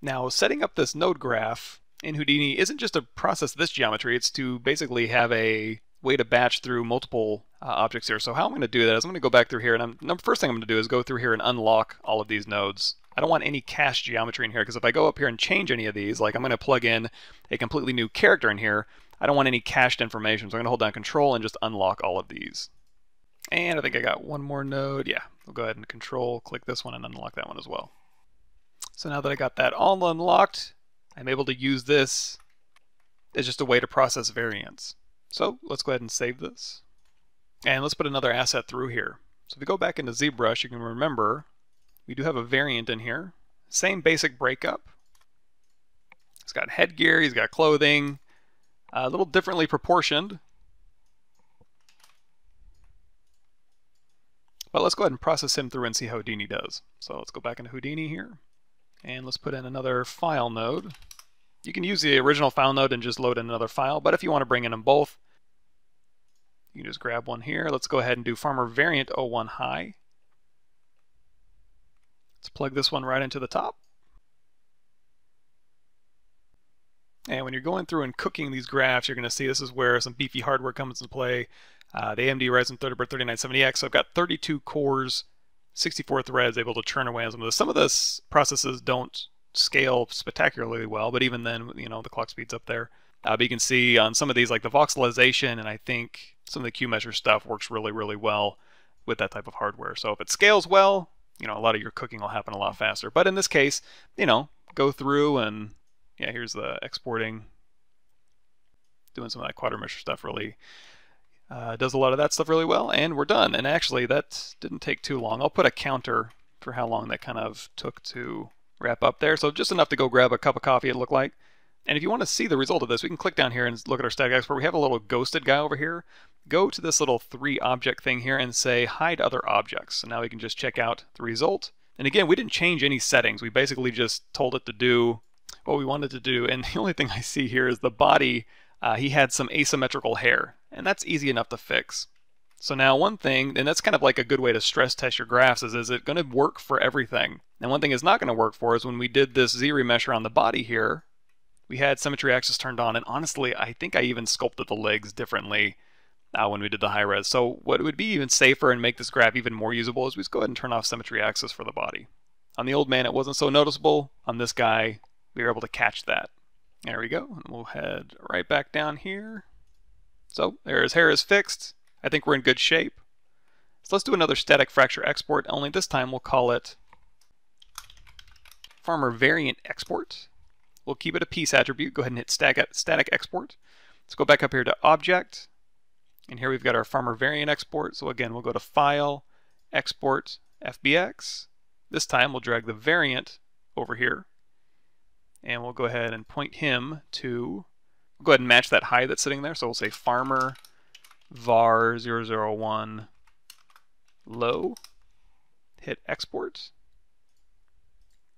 Now, setting up this node graph in Houdini isn't just to process this geometry, it's to basically have a way to batch through multiple uh, objects here. So how I'm going to do that is I'm going to go back through here, and the first thing I'm going to do is go through here and unlock all of these nodes. I don't want any cached geometry in here, because if I go up here and change any of these, like I'm going to plug in a completely new character in here, I don't want any cached information, so I'm going to hold down Control and just unlock all of these. And I think I got one more node. Yeah, we'll go ahead and Control, click this one, and unlock that one as well. So now that I got that all unlocked, I'm able to use this as just a way to process variants. So let's go ahead and save this. And let's put another asset through here. So if we go back into ZBrush, you can remember we do have a variant in here. Same basic breakup. He's got headgear, he's got clothing, a little differently proportioned. But let's go ahead and process him through and see how Houdini does. So let's go back into Houdini here. And let's put in another file node. You can use the original file node and just load in another file, but if you want to bring in them both, you can just grab one here. Let's go ahead and do farmer variant 01 high. Let's plug this one right into the top. And when you're going through and cooking these graphs, you're going to see this is where some beefy hardware comes into play. Uh, the AMD Ryzen Threadripper 3970X, so I've got 32 cores 64 threads able to churn away on some of this. Some of this processes don't scale spectacularly well, but even then, you know, the clock speed's up there. Uh, but you can see on some of these, like the voxelization and I think some of the Q measure stuff works really, really well with that type of hardware. So if it scales well, you know, a lot of your cooking will happen a lot faster. But in this case, you know, go through and, yeah, here's the exporting, doing some of that Quad Remesher stuff really uh, does a lot of that stuff really well, and we're done. And actually, that didn't take too long. I'll put a counter for how long that kind of took to wrap up there. So just enough to go grab a cup of coffee, it looked like. And if you want to see the result of this, we can click down here and look at our static export. We have a little ghosted guy over here. Go to this little three object thing here and say hide other objects. So now we can just check out the result. And again, we didn't change any settings. We basically just told it to do what we wanted to do. And the only thing I see here is the body uh, he had some asymmetrical hair, and that's easy enough to fix. So now one thing, and that's kind of like a good way to stress test your graphs, is is it going to work for everything? And one thing it's not going to work for is when we did this Z-remesh around the body here, we had symmetry axis turned on, and honestly, I think I even sculpted the legs differently uh, when we did the high res. So what would be even safer and make this graph even more usable is we just go ahead and turn off symmetry axis for the body. On the old man, it wasn't so noticeable. On this guy, we were able to catch that. There we go. And we'll head right back down here. So there his hair is fixed. I think we're in good shape. So let's do another static fracture export, only this time we'll call it farmer variant export. We'll keep it a piece attribute. Go ahead and hit static export. Let's go back up here to object. And here we've got our farmer variant export. So again, we'll go to file, export, FBX. This time we'll drag the variant over here and we'll go ahead and point him to, we'll go ahead and match that high that's sitting there. So we'll say farmer var 001 low, hit export.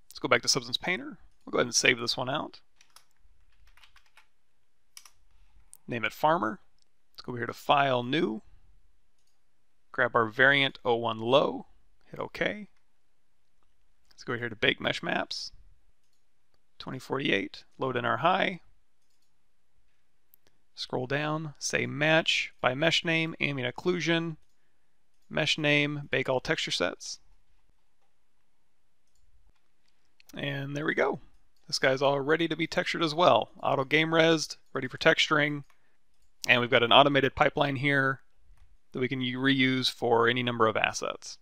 Let's go back to Substance Painter. We'll go ahead and save this one out. Name it farmer. Let's go over here to file new. Grab our variant 01 low, hit OK. Let's go here to bake mesh maps. 2048, load in our high, scroll down, say match by mesh name, ambient occlusion, mesh name, bake all texture sets. And there we go. This guy's all ready to be textured as well. Auto game resed, ready for texturing. And we've got an automated pipeline here that we can reuse for any number of assets.